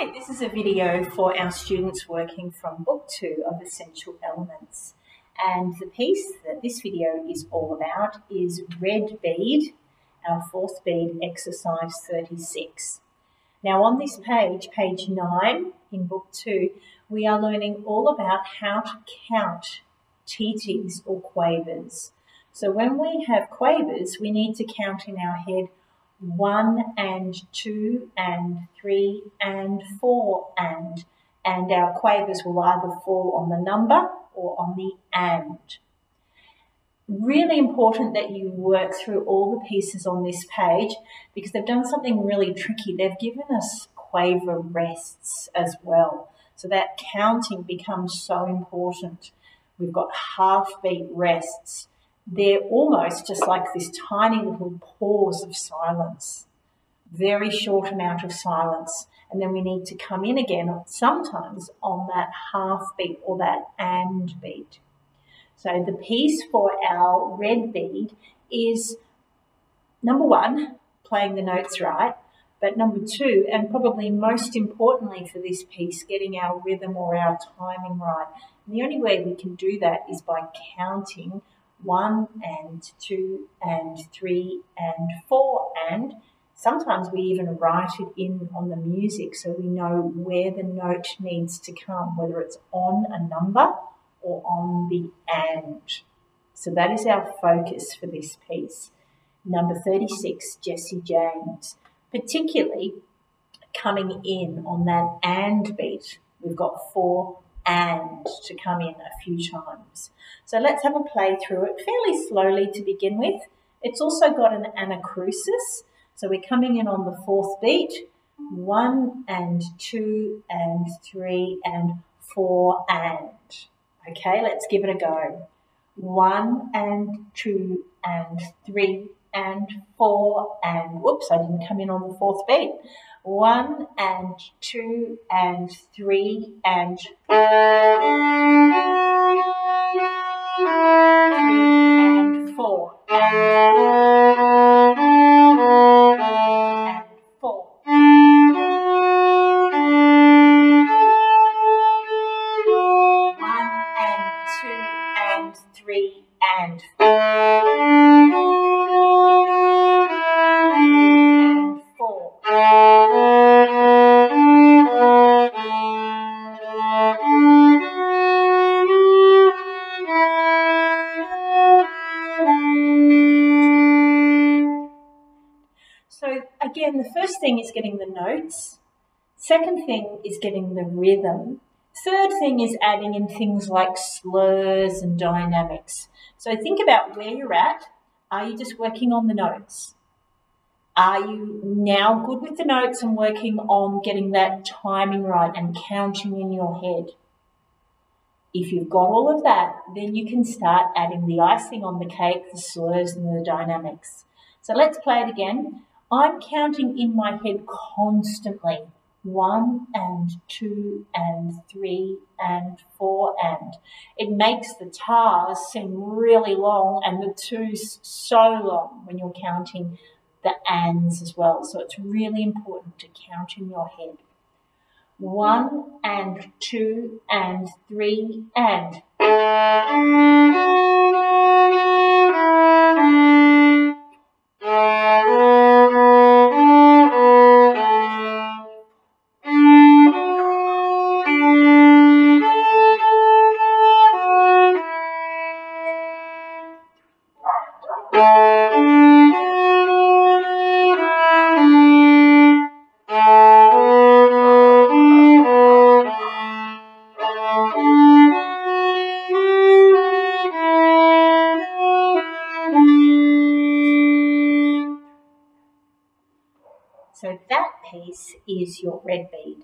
Hi, this is a video for our students working from Book 2 of Essential Elements. And the piece that this video is all about is Red Bead, our fourth bead, exercise 36. Now on this page, page 9 in Book 2, we are learning all about how to count titis or quavers. So when we have quavers, we need to count in our head one and two and three and four and. And our quavers will either fall on the number or on the and. Really important that you work through all the pieces on this page because they've done something really tricky. They've given us quaver rests as well. So that counting becomes so important. We've got half beat rests they're almost just like this tiny little pause of silence, very short amount of silence. And then we need to come in again sometimes on that half beat or that and beat. So the piece for our red bead is number one, playing the notes right, but number two, and probably most importantly for this piece, getting our rhythm or our timing right. And the only way we can do that is by counting one and two and three and four and sometimes we even write it in on the music so we know where the note needs to come, whether it's on a number or on the and. So that is our focus for this piece. Number 36, Jesse James, particularly coming in on that and beat. We've got four and to come in a few times. So let's have a play through it fairly slowly to begin with. It's also got an anacrusis. So we're coming in on the fourth beat. One and two and three and four and. Okay, let's give it a go. One and two and three and four and whoops, I didn't come in on the fourth beat one and two and three and three and four and four. One and two and three and again, the first thing is getting the notes. Second thing is getting the rhythm. Third thing is adding in things like slurs and dynamics. So think about where you're at. Are you just working on the notes? Are you now good with the notes and working on getting that timing right and counting in your head? If you've got all of that, then you can start adding the icing on the cake, the slurs and the dynamics. So let's play it again. I'm counting in my head constantly one and two and three and four and. It makes the tas seem really long and the twos so long when you're counting the ands as well. So it's really important to count in your head. One and two and three and. So that piece is your red bead.